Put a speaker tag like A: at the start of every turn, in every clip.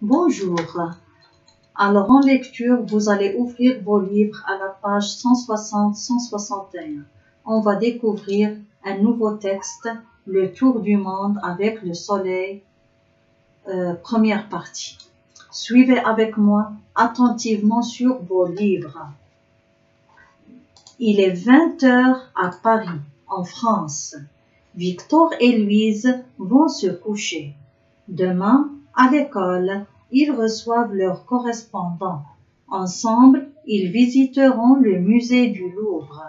A: Bonjour. Alors en lecture, vous allez ouvrir vos livres à la page 160-161. On va découvrir un nouveau texte, Le Tour du monde avec le soleil, euh, première partie. Suivez avec moi attentivement sur vos livres. Il est 20 heures à Paris, en France. Victor et Louise vont se coucher. Demain, à l'école, ils reçoivent leur correspondant. Ensemble, ils visiteront le musée du Louvre.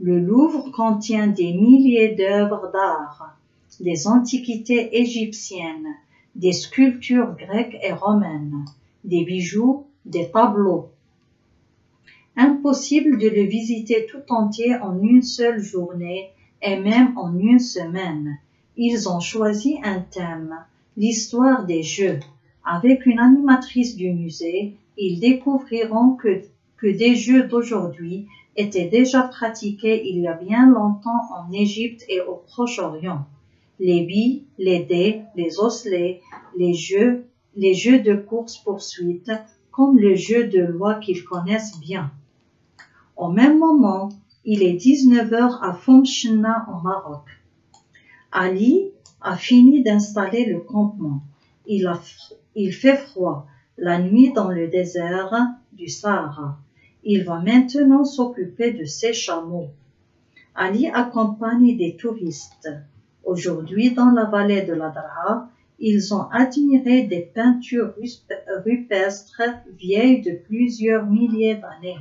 A: Le Louvre contient des milliers d'œuvres d'art, des antiquités égyptiennes, des sculptures grecques et romaines, des bijoux, des tableaux. Impossible de le visiter tout entier en une seule journée et même en une semaine. Ils ont choisi un thème, l'histoire des jeux. Avec une animatrice du musée, ils découvriront que, que des jeux d'aujourd'hui étaient déjà pratiqués il y a bien longtemps en Égypte et au Proche-Orient. Les billes, les dés, les osselets, les jeux, les jeux de course-poursuite, comme le jeu de loi qu'ils connaissent bien. Au même moment, il est 19h à Fomchna au Maroc. Ali a fini d'installer le campement. Il, fait froid la nuit dans le désert du Sahara. Il va maintenant s'occuper de ses chameaux. Ali accompagne des touristes. Aujourd'hui, dans la vallée de la Dra, ils ont admiré des peintures rupestres vieilles de plusieurs milliers d'années.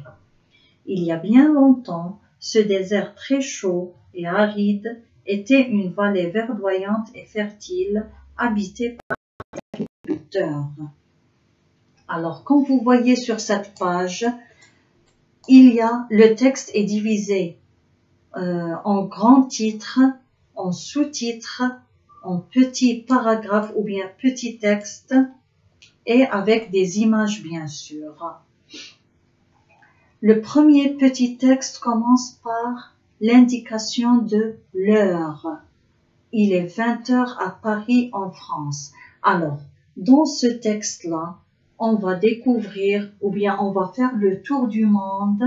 A: Il y a bien longtemps, ce désert très chaud et aride était une vallée verdoyante et fertile habitée par Alors, comme vous voyez sur cette page, il y a le texte est divisé euh, en grands titres, en sous-titres, en petits paragraphes ou bien petits textes et avec des images bien sûr. Le premier petit texte commence par l'indication de l'heure. Il est 20 heures à Paris en France. Alors, dans ce texte-là, on va découvrir ou bien on va faire le tour du monde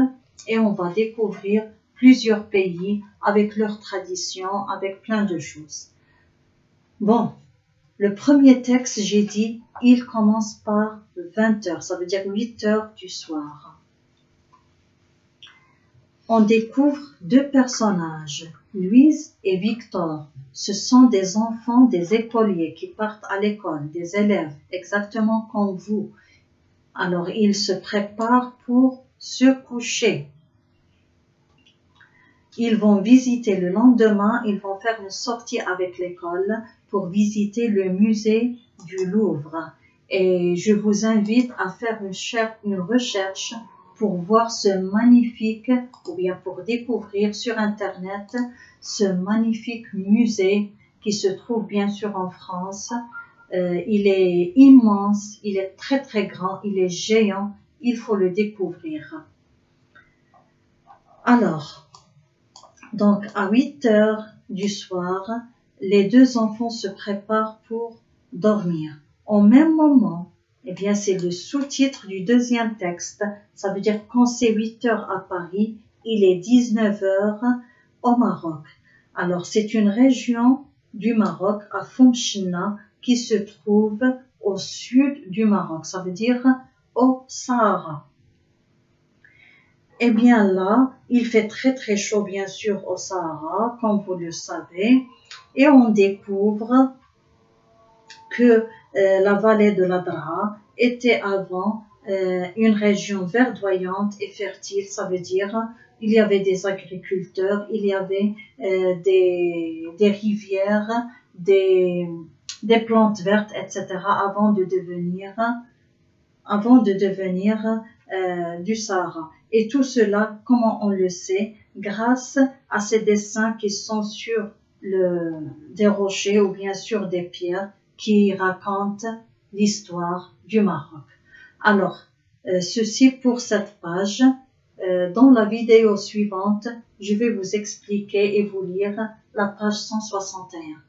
A: et on va découvrir plusieurs pays avec leurs traditions, avec plein de choses. Bon, le premier texte, j'ai dit, il commence par 20 heures, ça veut dire 8 heures du soir on découvre deux personnages, Louise et Victor. Ce sont des enfants des écoliers qui partent à l'école, des élèves, exactement comme vous. Alors ils se préparent pour se coucher. Ils vont visiter le lendemain, ils vont faire une sortie avec l'école pour visiter le musée du Louvre. Et je vous invite à faire une, recherche pour voir ce magnifique, ou bien pour découvrir sur Internet ce magnifique musée qui se trouve bien sûr en France. Euh, il est immense, il est très très grand, il est géant, il faut le découvrir. Alors, donc à 8 heures du soir, les deux enfants se préparent pour dormir. Au même moment, eh bien, c'est le sous-titre du deuxième texte. Ça veut dire quand c'est 8 heures à Paris, il est 19 heures au Maroc. Alors, c'est une région du Maroc, à Fomchina, qui se trouve au sud du Maroc. Ça veut dire au Sahara. Eh bien là, il fait très très chaud bien sûr au Sahara, comme vous le savez, et on découvre que euh, la vallée de la Dra était avant euh, une région verdoyante et fertile, ça veut dire il y avait des agriculteurs, il y avait euh, des, rivières, des, plantes vertes, etc. avant de devenir, avant de devenir du Sahara. Et tout cela, comment on le sait, grâce à ces dessins qui sont sur des rochers ou bien sur des pierres qui raconte l'histoire du Maroc. Alors, euh, ceci pour cette page. Euh, dans la vidéo suivante, je vais vous expliquer et vous lire la page 161.